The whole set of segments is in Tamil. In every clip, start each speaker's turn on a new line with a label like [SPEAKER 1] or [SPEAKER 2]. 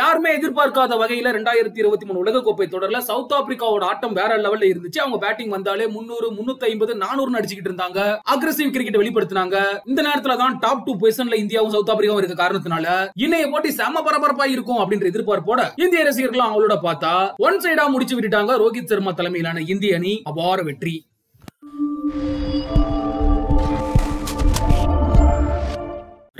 [SPEAKER 1] யாருமே எதிர்பார்க்காத வகையில ரெண்டாயிரத்தி இருபத்தி மூணு உலகக்கோப்பை தொடர்ல சவுத் ஆப்பிரிக்காவோட ஆட்டம் வேற லெவல்ல இருந்துச்சு. அவங்க பேட்டிங் வந்தாலே முன்னூறு முன்னூத்தி ஐம்பது நானூறு அடிச்சுக்கிட்டு இருந்தாங்க. அக்ரஸிவ் கிரிக்கெட் வெளிப்படுத்தினாங்க. இந்த நேரத்துல தான் டாப் டூ பொசிஷன்ல இந்தியாவும் சவுத் ஆப்பிரிக்காவும் இருக்க காரணத்தினால இன்னைய போட்டி செம பரபரப்பா இருக்கும் அப்படின்ற எதிர்பார்ப்போட இந்திய ரசிகர்கள் அவங்களோட பார்த்தா ஒன் சைடா முடிச்சு விட்டுட்டாங்க ரோஹித் சர்மா தலைமையிலான இந்திய அணி. அபார வெற்றி.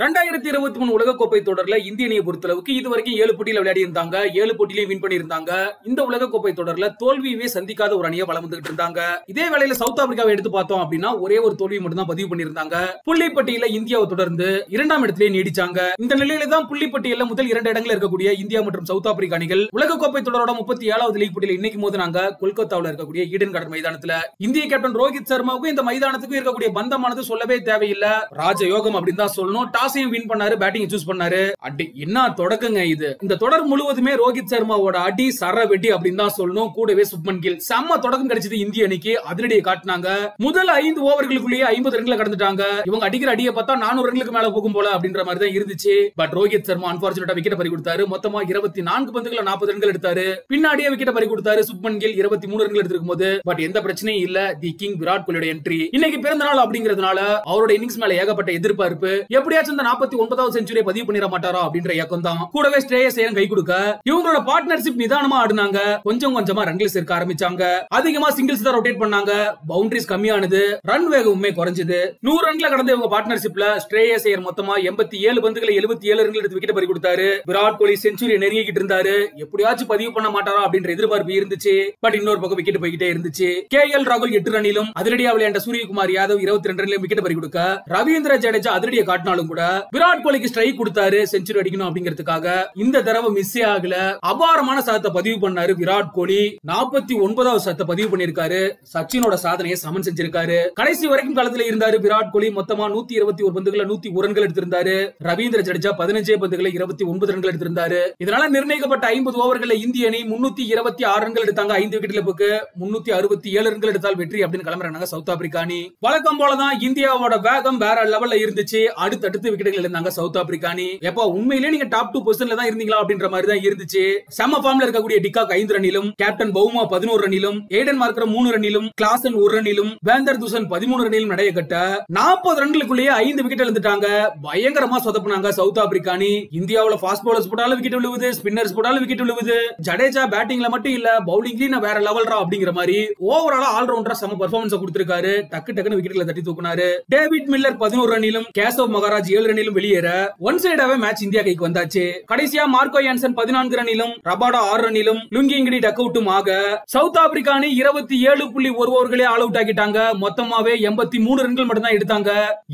[SPEAKER 1] ரெண்டாயிரத்தி இருபத்தி மூணு உலகக்கோப்பை தொடர்ல இந்திய அணியை பொறுத்தளவுக்கு இது வரைக்கும் ஏழு போட்டியில விளையாடி இருந்தாங்க ஏழு போட்டியிலையும் வின் பண்ணியிருந்தாங்க. இந்த உலகக்கோப்பை தொடர்ல தோல்வியவே சந்திக்காத ஒரு அணியை வளம் வந்துகிட்டு இருந்தாங்க. இதே வேளையில சவுத் ஆப்பிரிக்காவை எடுத்து பார்த்தோம் அப்படின்னா ஒரே ஒரு தோல்வி மட்டும் தான் பதிவு பண்ணியிருந்தாங்க. புள்ளிப்பட்டியல இந்தியாவை தொடர்ந்து இரண்டாம் இடத்திலேயே நீடிச்சாங்க. இந்த நிலையில தான் புள்ளிப்பட்டியல முதல் இரண்டு இடங்கள் இருக்கக்கூடிய இந்தியா மற்றும் சவுத் ஆப்பிரிக்கா அணிகள் உலகக்கோப்பை தொடரோட முப்பத்தி ஏழாவது லீக் போட்டியில இன்னைக்கு மோதினாங்க. கொல்கத்தாவில் இருக்கக்கூடிய ஈடன் கார்டன் மைதானத்துல. இந்திய கேப்டன் ரோஹித் சர்மாவுக்கும் இந்த மைதானத்துக்கும் இருக்கக்கூடிய பந்தமானது சொல்லவே தேவையில்லை. ராஜயோகம் அப்படின்னு தான் சொல்லணும். டாஸ் டாஸையும் வின் பண்ணாரு பேட்டிங் சூஸ் பண்ணாரு. அடி என்ன தொடக்கங்க இது? இந்த தொடர் முழுவதுமே ரோஹித் சர்மாவோட அடி சர வெட்டி அப்படின்னு தான் சொல்லணும். கூடவே சுப்மன் கில். செம்ம தொடக்கம் கிடைச்சது இந்திய அணிக்கு. அதிரடியை காட்டினாங்க. முதல் ஐந்து ஓவர்களுக்குள்ளேயே ஐம்பது ரன்களை கடந்துட்டாங்க. இவங்க அடிக்கிற அடியை பார்த்தா நானூறு ரன்களுக்கு மேல போகும் போல அப்படின்ற மாதிரி தான் இருந்துச்சு. பட் ரோஹித் சர்மா அன்பார்ச்சுனேட்டா விக்கெட் பறி கொடுத்தாரு. மொத்தமா இருபத்தி நான்கு பந்துகளை நாற்பது ரன்கள் எடுத்தாரு. பின்னாடியே விக்கெட் பறி கொடுத்தாரு சுப்மன் கில். இருபத்தி மூணு ரன்கள் எடுத்திருக்கும் போது பட் எந்த பிரச்சனையும் இல்ல. தி கிங் விராட் கோலியோட என்ட்ரி இன்னைக்கு பிறந்த நாள் அப்படிங்கிறதுனால அவரோட இன்னிங்ஸ் மேல ஏகப்பட்ட எதிர்பார்ப்பு. எப்படியாச்சும் இந்த நாற்பத்தி ஒன்பதாவது செஞ்சுரியை பதிவு பண்ணிட மாட்டாரா அப்படின்ற இயக்கம் தான் கூடவே ஸ்ரேயஸ் ஐயர் கை கொடுக்க இவங்களோட பார்ட்னர்ஷிப் நிதானமா ஆடுனாங்க. கொஞ்சம் கொஞ்சமா ரன்கள் சேர்க்க ஆரம்பிச்சாங்க. அதிகமா சிங்கிள்ஸ் தான் ரொட்டேட் பண்ணாங்க. பவுண்டரிஸ் கம்மியானது. ரன் வேகமுமே குறைஞ்சது. நூறு ரன்ல கடந்த இவங்க பார்ட்னர்ஷிப்ல ஸ்ரேயஸ் ஐயர் மொத்தமா எண்பத்தி ஏழு பந்துகளை எழுபத்தி ஏழு ரன்கள் எடுத்து விக்கெட் பறி கொடுத்தாரு. விராட் கோலி செஞ்சுரி நெருங்கிக்கிட்டு இருந்தாரு. எப்படியாச்சும் பதிவு பண்ண மாட்டாரா அப்படின்ற எதிர்பார்ப்பு இருந்துச்சு. பட் இன்னொரு பக்கம் விக்கெட் போய்கிட்டே இருந்துச்சு. கே எல் ராகுல் எட்டு ரனிலும் அதிரடியா விளையாண்ட சூரியகுமார் யாதவ் இருபத்தி ரெண்டு ரன்லையும் விக்கெட் பறி கொடுக்க. ரவீந்திர ஜடேஜா அதிரடியை காட்டினாலும் கூட விராட் கோலிக்கு ஸ்ட்ரைக் கொடுத்தாரு செஞ்சுரி அடிக்கணும் அப்படிங்கிறதுக்காக இந்த தடவை மிஸ் ஆகல. அபாரமான சாதத்தை பதிவு பண்ணாரு விராட் கோலி. நாற்பத்தி ஒன்பதாவது சாதத்தை பதிவு பண்ணிருக்காரு சச்சினோட சாதனையை சமன் செஞ்சிருக்காரு. கடைசி வரைக்கும் காலத்துல இருந்தாரு விராட் கோலி. மொத்தமா நூத்தி இருபத்தி ஒரு பந்துகளை நூத்தி ஒரு ரன்கள் எடுத்திருந்தாரு. ரவீந்திர ஜடேஜா பதினஞ்சே பந்துகளை இருபத்தி ஒன்பது ரன்கள் எடுத்திருந்தாரு. இதனால நிர்ணயிக்கப்பட்ட ஐம்பது ஓவர்கள்ல இந்திய அணி முன்னூத்தி இருபத்தி ஆறு ரன்கள் எடுத்தாங்க ஐந்து விக்கெட் இழப்புக்கு முன்னூத்தி அறுபத்தி ஏழு ரன்கள் எடுத்தால் வெற்றி அப்படின்னு கிளம்புறாங்க சவுத் ஆப்பிரிக்கா அணி. வழக்கம் போலதான் இந்தியாவோட வேகம் வேற லெவல்ல இருந்துச்சு. அடுத்தடுத்து விக்கெட்டுகள் இருந்தாங்க சவுத் ஆப்பிரிக்கா அணி எப்ப உண்மையிலேயே நீங்க டாப் டூ பொசிஷன்ல தான் இருந்தீங்களா அப்படின்ற மாதிரி தான் இருந்துச்சு. செம ஃபார்ம்ல இருக்கக்கூடிய டிகாக் ஐந்து ரன்னிலும் கேப்டன் பவுமா பதினோரு ரன்னிலும் ஏடன் மார்க்கர் மூணு ரன்னிலும் கிளாசன் ஒரு ரன்னிலும் வேந்தர் தூசன் பதிமூணு ரன்னிலும் நடைய கட்ட நாற்பது ரன்களுக்குள்ளேயே ஐந்து விக்கெட் எழுந்துட்டாங்க பயங்கரமா சொதப்பினாங்க சவுத் ஆப்பிரிக்கா அணி இந்தியாவுல ஃபாஸ்ட் பவுலர்ஸ் போட்டாலும் விக்கெட் விழுவுது ஸ்பின்னர்ஸ் போட்டாலும் விக்கெட் விழுவுது. ஜடேஜா பேட்டிங்ல மட்டும் இல்ல பவுலிங்லயும் நான் வேற லெவல்ரா அப்படிங்கிற மாதிரி ஓவராலா ஆல்ரவுண்டரா செம பெர்ஃபார்மன்ஸ் கொடுத்திருக்காரு. டக்கு டக்குன்னு விக்கெட்ல தட்டி தூக்குனாரு. டேவிட் மில்லர் பதினோரு ரன்னிலும் கேசவ் மகாராஜ் ஏழு ரனிலும் வெளியேற ஒன் சைடாவே மேட்ச் இந்தியா கைக்கு வந்தாச்சு. கடைசியா மார்க்கோ யான்சன் பதினான்கு ரனிலும் ரபாடா ஆறு ரன்னிலும் லுங்கிங்கிடி டக் அவுட்டும் ஆக சவுத் ஆப்பிரிக்கா அணி இருபத்தி ஏழு புள்ளி ஒரு ஓவர்களே ஆல் அவுட் ஆகிட்டாங்க மொத்தமாவே எண்பத்தி மூணு ரன்கள் மட்டும் தான் எடுத்தாங்க.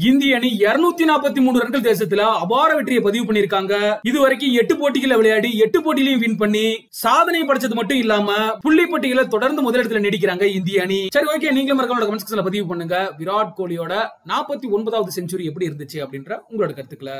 [SPEAKER 1] இந்திய அணி இருநூத்தி நாற்பத்தி மூணு ரன்கள் தேசத்துல அபார வெற்றியை பதிவு பண்ணிருக்காங்க இது வரைக்கும் எட்டு போட்டிகளை விளையாடி எட்டு போட்டியிலையும் வின் பண்ணி சாதனை படைச்சது மட்டும் இல்லாம புள்ளி பட்டியல தொடர்ந்து முதலிடத்துல நீடிக்கிறாங்க இந்திய அணி. சரி ஓகே நீங்களும் மறக்காம கமெண்ட் செக்ஷன்ல பதிவு பண்ணுங்க. விராட் கோலியோட நாற்பத்தி ஒன்பதாவது செஞ்சுரி எப்படி இருந்துச்சு அப்படின்ற உங்களோட கருத்துக்களை